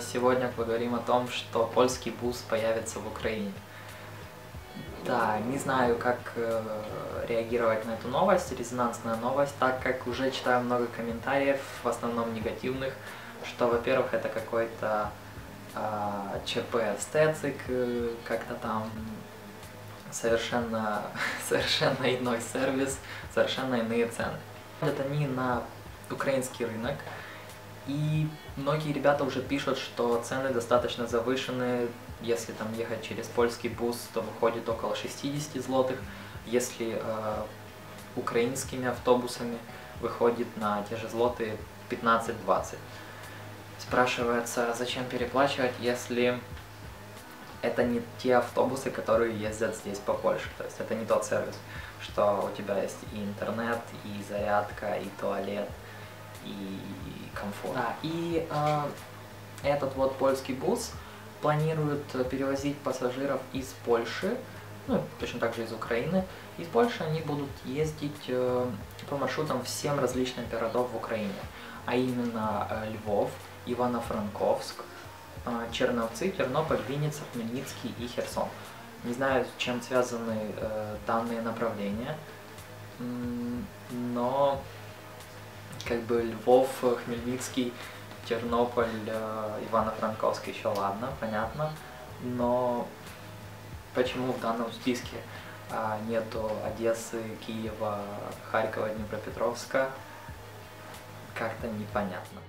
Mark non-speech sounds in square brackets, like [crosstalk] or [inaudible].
сегодня поговорим о том, что польский бус появится в Украине. Да, не знаю, как э, реагировать на эту новость, резонансная новость, так как уже читаю много комментариев, в основном негативных, что, во-первых, это какой-то э, ЧП эстетик, э, как-то там совершенно, [laughs] совершенно иной сервис, совершенно иные цены. Это не на украинский рынок, и многие ребята уже пишут, что цены достаточно завышены. Если там ехать через польский бус, то выходит около 60 злотых. Если э, украинскими автобусами выходит на те же злоты 15-20. Спрашивается, зачем переплачивать, если это не те автобусы, которые ездят здесь по Польше. То есть это не тот сервис, что у тебя есть и интернет, и зарядка, и туалет, и комфорт. Да, и э, этот вот польский бус планирует перевозить пассажиров из Польши, ну, точно так же из Украины. Из Польши они будут ездить э, по маршрутам всем различным городов в Украине, а именно э, Львов, Ивано-Франковск, э, Черновцы, Тернополь, Винница, Хмельницкий и Херсон. Не знаю, с чем связаны э, данные направления, но как бы Львов, Хмельницкий, Тернополь, э, Ивано-Франковск еще ладно, понятно, но почему в данном списке а, нету Одессы, Киева, Харькова, Днепропетровска, как-то непонятно.